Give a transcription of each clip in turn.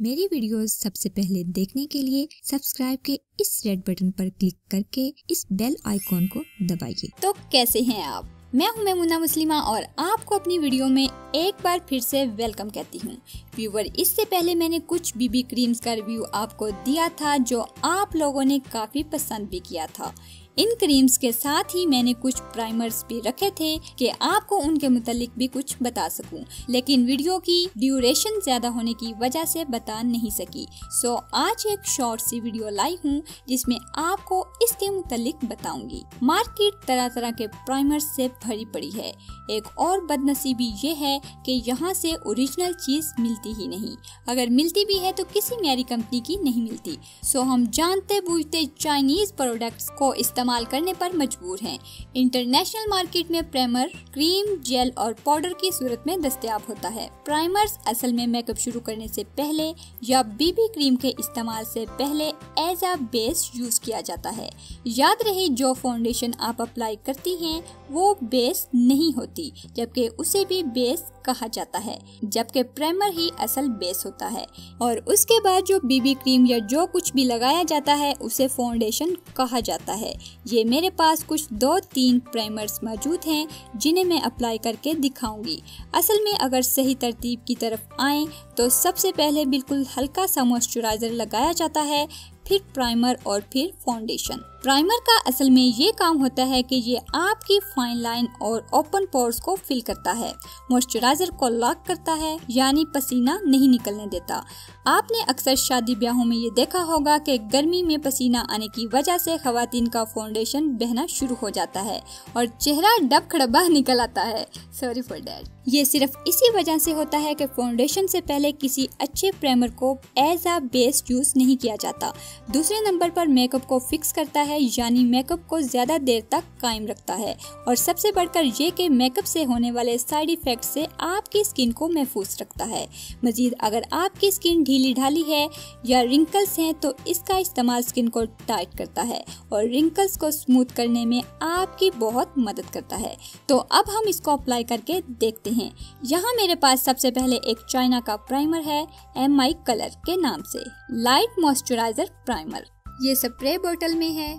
मेरी वीडियोस सबसे पहले देखने के लिए सब्सक्राइब के इस रेड बटन पर क्लिक करके इस बेल आइकॉन को दबाइए। तो कैसे हैं आप? मैं हूँ मेमुना मुस्लिमा और आपको अपनी वीडियो में एक बार फिर से वेलकम कहती हूँ। व्यूवर, इससे पहले मैंने कुछ बीबी क्रीम्स का रिव्यू आपको दिया था जो आप लोगों ने काफ़ी पसंद भी किया था। इन क्रीम्स के साथ ही मैंने कुछ प्राइमर्स भी रखे थे कि आपको उनके मुतालिक भी कुछ बता सकूँ। लेकिन वीडियो की ड्यूरेशन ज़्यादा होने की वजह से बता नहीं सकी। सो आज एक शॉर्ट सी वीडियो लाई हूँ, जिसमें आपको इसके मुतालिक बताऊँगी। मार्केट तरह तरह के प्राइमर्स से भरी पड़ी है। एक और बदनसीबी ये है कि यहाँ से ओरिजिनल चीज़ मिलती ही नहीं। अगर मिलती भी है तो किसी मेरी कंपनी की नहीं मिलती। सो हम जानते बूझते चाइनीज़ प्रोडक्ट्स को इस्तेमाल इस्तेमाल करने पर मजबूर हैं। इंटरनेशनल मार्केट में प्राइमर क्रीम, जेल और पाउडर की सूरत में दस्तियाब होता है। प्राइमर्स असल में मेकअप शुरू करने से पहले या बीबी क्रीम के इस्तेमाल से पहले एज आ बेस यूज़ किया जाता है। याद रहे, जो फाउंडेशन आप अप्लाई करती हैं, वो बेस नहीं होती, जबकि उसे भी बेस कहा जाता है, जबकि प्राइमर ही असल बेस होता है। और उसके बाद जो बीबी क्रीम या जो कुछ भी लगाया जाता है, उसे फाउंडेशन कहा जाता है। ये मेरे पास कुछ दो तीन प्राइमर्स मौजूद हैं, जिन्हें मैं अप्लाई करके दिखाऊँगी। असल में अगर सही तरतीब की तरफ़ आए तो सबसे पहले बिल्कुल हल्का सा मॉइस्चराइजर लगाया जाता है फिर प्राइमर और फिर फाउंडेशन। प्राइमर का असल में ये काम होता है कि ये आपकी फाइन लाइन और ओपन पोर्स को फिल करता है। मॉइस्चराइजर को लॉक करता है, यानी पसीना नहीं निकलने देता। आपने अक्सर शादी ब्याहों में ये देखा होगा कि गर्मी में पसीना आने की वजह से खातन का फाउंडेशन बहना शुरू हो जाता है और चेहरा डब खड़बा निकल आता है। सॉरी फॉर डैट ये सिर्फ़ इसी वजह से होता है कि फाउंडेशन से पहले किसी अच्छे प्राइमर को एज आ बेस यूज़ नहीं किया जाता। दूसरे नंबर पर मेकअप को फिक्स करता है, यानी मेकअप को ज़्यादा देर तक कायम रखता है। और सबसे बढ़कर ये कि मेकअप से होने वाले साइड इफ़ेक्ट से आपकी स्किन को महफूज रखता है। मजीद अगर आपकी स्किन ढीली ढाली है या रिंकल्स हैं तो इसका इस्तेमाल स्किन को टाइट करता है और रिंकल्स को स्मूथ करने में आपकी बहुत मदद करता है। तो अब हम इसको अप्लाई करके देखते हैं। यहाँ मेरे पास सबसे पहले एक चाइना का प्राइमर है एम आई कलर के नाम से। लाइट मॉइस्चराइजर प्राइमर ये स्प्रे बोतल में है।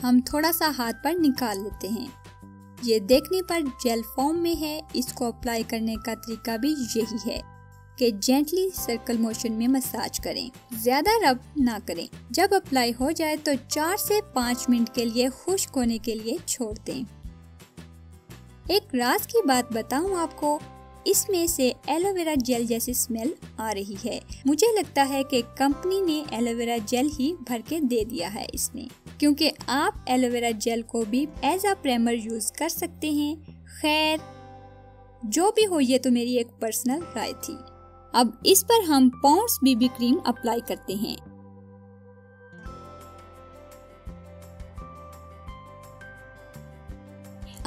हम थोड़ा सा हाथ पर निकाल लेते हैं। ये देखने पर जेल फॉर्म में है। इसको अप्लाई करने का तरीका भी यही है कि जेंटली सर्कल मोशन में मसाज करें। ज़्यादा रब ना करें। जब अप्लाई हो जाए तो चार से पाँच मिनट के लिए खुश्क होने के लिए छोड़ दें। एक राज की बात बताऊँ आपको। इसमें से एलोवेरा जेल जैसी स्मेल आ रही है। मुझे लगता है कि कंपनी ने एलोवेरा जेल ही भर के दे दिया है इसमें क्योंकि आप एलोवेरा जेल को भी एज आ प्रेमर यूज़ कर सकते हैं। खैर, जो भी हो, ये तो मेरी एक पर्सनल राय थी। अब इस पर हम पॉन्ड्स बीबी क्रीम अप्लाई करते हैं।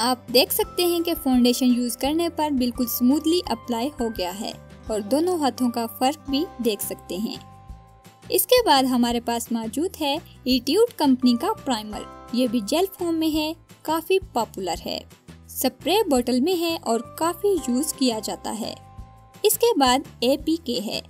आप देख सकते हैं कि फाउंडेशन यूज़ करने पर बिल्कुल स्मूथली अप्लाई हो गया है और दोनों हाथों का फ़र्क भी देख सकते हैं। इसके बाद हमारे पास मौजूद है इट्यूट कंपनी का प्राइमर ये भी जेल फॉर्म में है, काफ़ी पॉपुलर है। स्प्रे बोतल में है और काफ़ी यूज़ किया जाता है। इसके बाद एपी के है।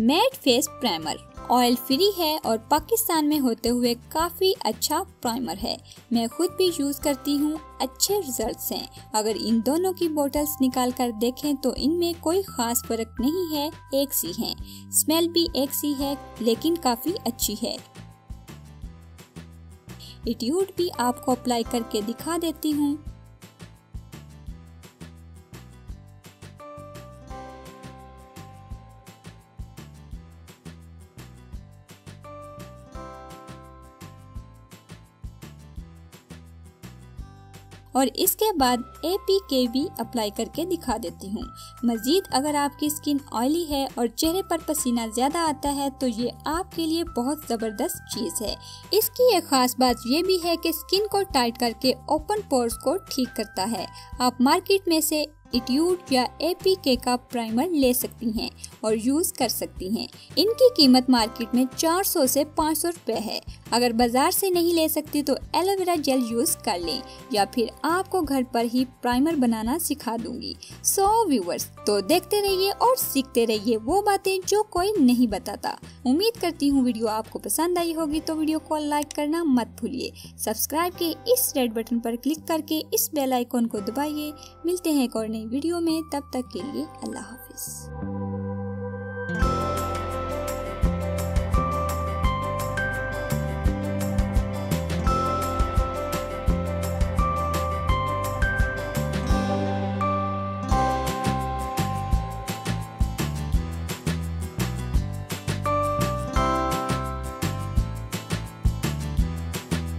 Matte face primer oil free है और पाकिस्तान में होते हुए काफ़ी अच्छा प्राइमर है। मैं खुद भी यूज़ करती हूँ, अच्छे रिजल्ट्स हैं। अगर इन दोनों की बोतल्स निकाल कर देखें तो इनमें कोई ख़ास फ़र्क नहीं है, एक सी है। स्मेल भी एक सी है, लेकिन काफ़ी अच्छी है। इट्यूड भी आपको अप्लाई करके दिखा देती हूँ। और इसके बाद ए पी के भी अप्लाई करके दिखा देती हूँ। मजीद अगर आपकी स्किन ऑयली है और चेहरे पर पसीना ज़्यादा आता है तो ये आपके लिए बहुत ज़बरदस्त चीज़ है। इसकी एक खास बात यह भी है कि स्किन को टाइट करके ओपन पोर्स को ठीक करता है। आप मार्केट में से इट्यूड या एपीके का प्राइमर ले सकती हैं और यूज़ कर सकती हैं। इनकी कीमत मार्केट में 400 से 500 रुपए है। अगर बाज़ार से नहीं ले सकती तो एलोवेरा जेल यूज़ कर लें या फिर आपको घर पर ही प्राइमर बनाना सिखा दूँगी। सो व्यूवर्स तो देखते रहिए और सीखते रहिए वो बातें जो कोई नहीं बताता। उम्मीद करती हूँ वीडियो आपको पसंद आई होगी तो वीडियो को लाइक करना मत भूलिए। सब्सक्राइब के इस रेड बटन पर क्लिक करके इस बेल आइकॉन को दबाइए। मिलते हैं एक और नई वीडियो में तब तक के लिए अल्लाह हाफिज़।